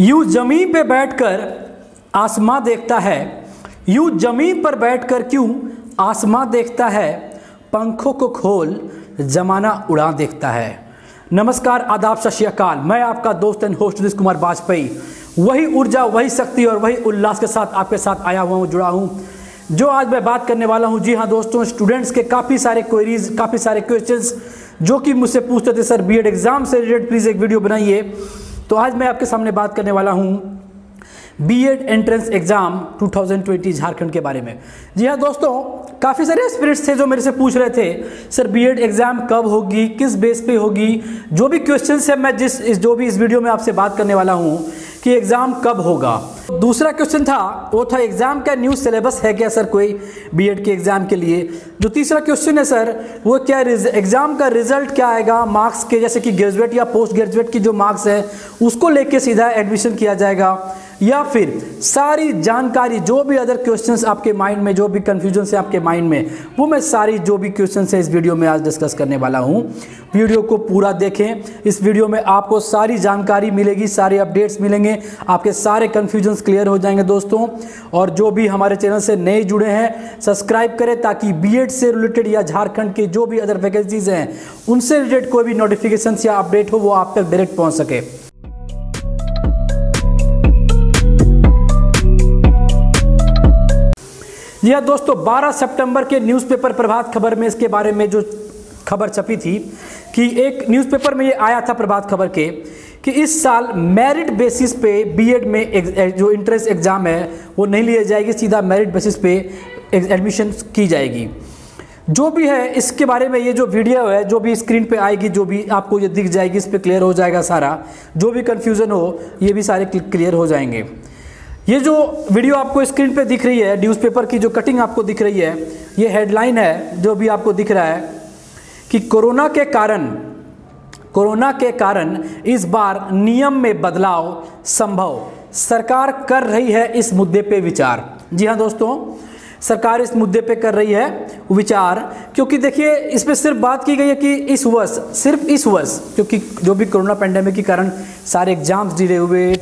यूँ ज़मीन पे बैठकर आसमां देखता है। यूँ ज़मीन पर बैठकर क्यों आसमां देखता है? पंखों को खोल जमाना उड़ा देखता है। नमस्कार, आदाब, सत श्री अकाल। मैं आपका दोस्त एंड होस्ट सुदेश कुमार वाजपेयी वही ऊर्जा, वही शक्ति और वही उल्लास के साथ आपके साथ आया हुआ हूँ, जुड़ा हूँ, जो आज मैं बात करने वाला हूँ। जी हाँ दोस्तों स्टूडेंट्स के काफ़ी सारे क्वेरीज काफ़ी सारे क्वेश्चंस जो कि मुझसे पूछते थे, सर बीएड एग्ज़ाम से रिलेटेड प्लीज़ एक वीडियो बनाइए। तो आज मैं आपके सामने बात करने वाला हूँ बीएड एंट्रेंस एग्ज़ाम 2020 झारखंड के बारे में। जी हाँ दोस्तों, काफ़ी सारे स्पिरिट्स थे जो मेरे से पूछ रहे थे, सर बीएड एग्ज़ाम कब होगी? किस बेस पे होगी? जो भी क्वेश्चन है, मैं जिस, इस, जो भी इस वीडियो में आपसे बात करने वाला हूँ कि एग्ज़ाम कब होगा। दूसरा क्वेश्चन था, वो था एग्ज़ाम का न्यू सिलेबस है क्या सर कोई बीएड के एग्ज़ाम के लिए? जो तीसरा क्वेश्चन है सर वो क्या एग्ज़ाम का रिज़ल्ट क्या आएगा? मार्क्स के, जैसे कि ग्रेजुएट या पोस्ट ग्रेजुएट की जो मार्क्स है, उसको लेके सीधा एडमिशन किया जाएगा। या फिर सारी जानकारी, जो भी अदर क्वेश्चंस आपके माइंड में, जो भी कंफ्यूजन है आपके माइंड में, वो मैं सारी जो भी क्वेश्चन है इस वीडियो में आज डिस्कस करने वाला हूँ। वीडियो को पूरा देखें। इस वीडियो में आपको सारी जानकारी मिलेगी, सारे अपडेट्स मिलेंगे। आपके सारे कन्फ्यूजन्स क्लियर हो जाएँगे दोस्तों। और जो भी हमारे चैनल से नए जुड़े हैं सब्सक्राइब करें ताकि बी से रिलेटेड या झारखंड के जो भी अदर वैकेंसीज हैं, उनसे रिलेटेड कोई भी नोटिफिकेशन या अपडेट हो, वो आप तक डायरेक्ट पहुँच सके। जी हाँ दोस्तों 12 सितंबर के न्यूज़पेपर प्रभात खबर में इसके बारे में जो खबर छपी थी कि एक न्यूज़पेपर में ये आया था प्रभात खबर के कि इस साल मेरिट बेसिस पे बीएड में एक, जो इंट्रेंस एग्ज़ाम है वो नहीं लिया जाएगी सीधा मेरिट बेसिस पे एडमिशन की जाएगी। जो भी है इसके बारे में ये जो वीडियो है जो भी स्क्रीन पे आएगी जो भी आपको ये दिख जाएगी इस पर क्लियर हो जाएगा सारा। जो भी कन्फ्यूज़न हो ये भी सारे क्लियर हो जाएँगे। ये जो वीडियो आपको स्क्रीन पे दिख रही है न्यूज़पेपर की जो कटिंग आपको दिख रही है, ये हेडलाइन है, जो भी आपको दिख रहा है, कि कोरोना के कारण, कोरोना के कारण इस बार नियम में बदलाव संभव। सरकार कर रही है इस मुद्दे पे विचार। जी हाँ दोस्तों, सरकार इस मुद्दे पे कर रही है विचार, क्योंकि देखिए, इस पर सिर्फ़ बात की गई है कि इस वर्ष, सिर्फ़ इस वर्ष, क्योंकि जो भी कोरोना पेंडेमिक के कारण सारे एग्ज़ाम्स डिले हुए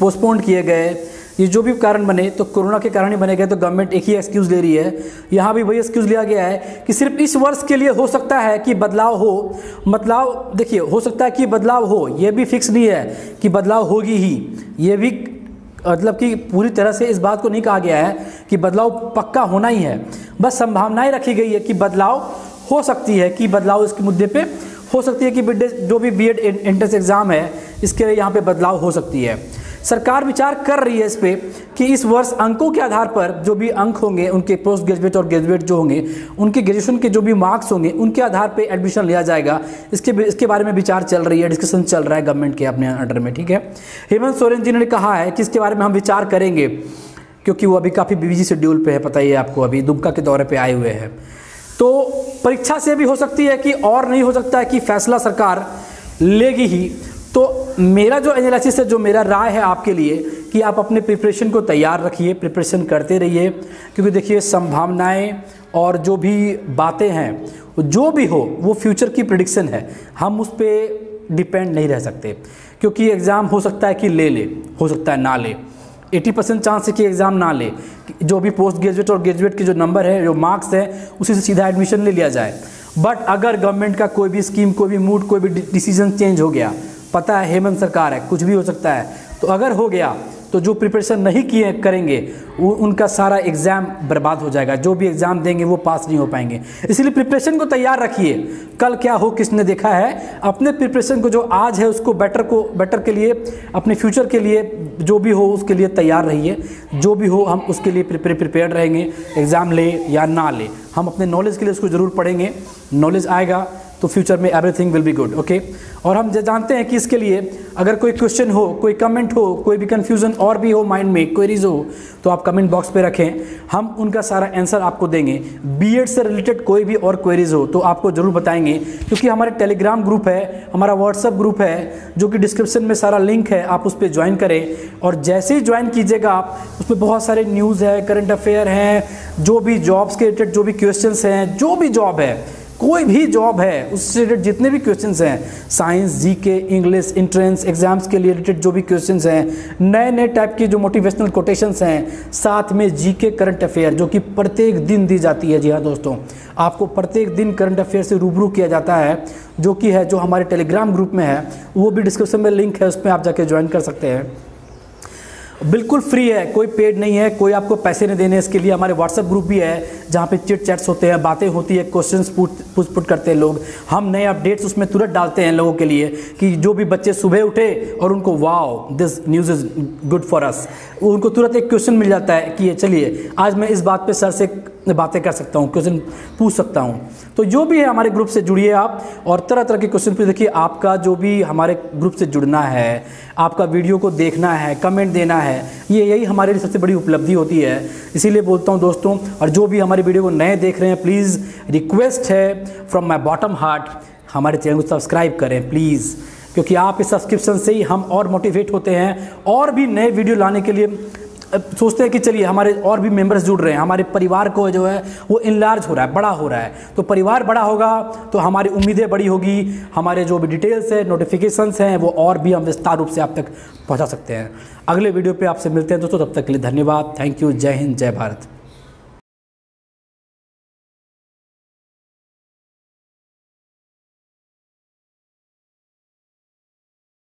पोस्टपोन किए गए ये जो भी कारण बने तो कोरोना के कारण ही बने गए तो गवर्नमेंट एक ही एक्सक्यूज़ ले रही है। यहाँ भी वही एक्सक्यूज़ लिया गया है कि सिर्फ़ इस वर्ष के लिए हो सकता है कि बदलाव हो। बदलाव देखिए, हो सकता है कि बदलाव हो, ये भी फिक्स नहीं है कि बदलाव होगी ही। ये भी मतलब कि पूरी तरह से इस बात को नहीं कहा गया है कि बदलाव पक्का होना ही है। बस संभावनाएँ रखी गई है कि बदलाव हो सकती है, कि बदलाव इसके मुद्दे पे हो सकती है कि जो भी बी एड एंट्रेंस एग्ज़ाम है, इसके लिए यहाँ पे बदलाव हो सकती है। सरकार विचार कर रही है इस पर कि इस वर्ष अंकों के आधार पर जो भी अंक होंगे, उनके पोस्ट ग्रेजुएट और ग्रेजुएट जो होंगे, उनके ग्रेजुएशन के जो भी मार्क्स होंगे, उनके आधार पर एडमिशन लिया जाएगा। इसके इसके बारे में विचार चल रही है, डिस्कशन चल रहा है गवर्नमेंट के अपने अंडर में, ठीक है? हेमंत सोरेन जी ने कहा है कि इसके बारे में हम विचार करेंगे, क्योंकि वो अभी काफ़ी बिज़ी शेड्यूल पे है, पता ही है आपको, अभी दुमका के दौरे पे आए हुए हैं। तो परीक्षा से भी हो सकती है कि और नहीं हो सकता है कि फैसला सरकार लेगी ही। तो मेरा जो एनालिसिस है, जो मेरा राय है आपके लिए कि आप अपने प्रिपरेशन को तैयार रखिए प्रिपरेशन करते रहिए, क्योंकि देखिए संभावनाएँ और जो भी बातें हैं, जो भी हो, वो फ्यूचर की प्रिडिक्शन है। हम उस पर डिपेंड नहीं रह सकते, क्योंकि एग्ज़ाम हो सकता है कि ले ले, हो सकता है ना ले। 80 परसेंट चांस है कि एग्ज़ाम ना ले। जो भी पोस्ट ग्रेजुएट और ग्रेजुएट के जो नंबर है, जो मार्क्स है, उसी से सीधा एडमिशन ले लिया जाए। बट अगर गवर्नमेंट का कोई भी स्कीम कोई भी मूड कोई भी डिसीज़न चेंज हो गया पता है हेमंत सरकार है, कुछ भी हो सकता है। तो अगर हो गया तो जो प्रिपरेशन नहीं किए करेंगे वो उनका सारा एग्ज़ाम बर्बाद हो जाएगा। जो भी एग्ज़ाम देंगे, वो पास नहीं हो पाएँगे। इसलिए प्रिपरेशन को तैयार रखिए। कल क्या हो, किसने देखा है? अपने प्रिपरेशन को जो आज है, उसको बेटर को बेटर के लिए, अपने फ्यूचर के लिए, जो भी हो, उसके लिए तैयार रहिए। जो भी हो, हम उसके लिए प्रिपेयर रहेंगे। एग्ज़ाम ले या ना ले, हम अपने नॉलेज के लिए उसको ज़रूर पढ़ेंगे। नॉलेज आएगा। तो फ्यूचर में everything will be good okay और हम जानते हैं कि इसके लिए अगर कोई क्वेश्चन हो, कोई कमेंट हो, कोई भी कन्फ्यूज़न और भी हो माइंड में क्वेरीज हो तो आप कमेंट बॉक्स पे रखें। हम उनका सारा आंसर आपको देंगे। बीएड से रिलेटेड कोई भी और क्वेरीज हो तो आपको ज़रूर बताएँगे। क्योंकि हमारे टेलीग्राम ग्रुप है, हमारा व्हाट्सअप ग्रुप है, जो कि डिस्क्रिप्शन में सारा लिंक है, आप उस पर ज्वाइन करें। और जैसे ही ज्वाइन कीजिएगा आप, उस पर बहुत सारे न्यूज़ है करंट अफेयर हैं, जो भी जॉब्स के रिलेटेड जो भी क्वेश्चन हैं, जो भी जॉब है कोई भी जॉब है, उससे रिलेटेड जितने भी क्वेश्चंस हैं साइंस जी के इंग्लिश इंट्रेंस एग्ज़ाम्स के लिए रिलेटेड जो भी क्वेश्चंस हैं, नए नए टाइप के जो मोटिवेशनल कोटेशंस हैं, साथ में जी के करंट अफेयर जो कि प्रत्येक दिन दी जाती है। जी हाँ दोस्तों, आपको प्रत्येक दिन करंट अफेयर से रूबरू किया जाता है, जो कि है, जो हमारे टेलीग्राम ग्रुप में है, वो भी डिस्क्रिप्शन में लिंक है उस पर आप जाके ज्वाइन कर सकते हैं। बिल्कुल फ्री है, कोई पेड नहीं है, कोई आपको पैसे नहीं देने, इसके लिए हमारे व्हाट्सएप ग्रुप भी है, जहाँ पे चिट चैट्स होते हैं, बातें होती है क्वेश्चन पूछ पुट करते हैं लोग। हम नए अपडेट्स उसमें तुरंत डालते हैं लोगों के लिए कि जो भी बच्चे सुबह उठे और उनको wow this news is good for us उनको तुरंत एक क्वेश्चन मिल जाता है कि चलिए, आज मैं इस बात पर सर से बातें कर सकता हूँ क्वेश्चन पूछ सकता हूँ। तो जो भी है हमारे ग्रुप से जुड़िए आप और तरह तरह के क्वेश्चन पे देखिए आपका जो भी हमारे ग्रुप से जुड़ना है, आपका वीडियो को देखना है कमेंट देना है, ये यही हमारे लिए सबसे बड़ी उपलब्धि होती है। इसीलिए बोलता हूँ दोस्तों, और जो भी हमारे वीडियो को नए देख रहे हैं प्लीज़ रिक्वेस्ट है फ्रॉम माई बॉटम हार्ट हमारे चैनल को सब्सक्राइब करें प्लीज़ क्योंकि आप इस सब्सक्रिप्शन से ही हम और मोटिवेट होते हैं और भी नए वीडियो लाने के लिए सोचते हैं कि चलिए, हमारे और भी मेंबर्स जुड़ रहे हैं, हमारे परिवार को जो है, वो इनलार्ज हो रहा है, बड़ा हो रहा है। तो परिवार बड़ा होगा तो हमारी उम्मीदें बड़ी होगी, हमारे जो भी डिटेल्स है नोटिफिकेशंस हैं, वो और भी हम विस्तार रूप से आप तक पहुँचा सकते हैं। अगले वीडियो पर आपसे मिलते हैं दोस्तों, तब तक के लिए धन्यवाद। थैंक यू जय हिंद, जय भारत।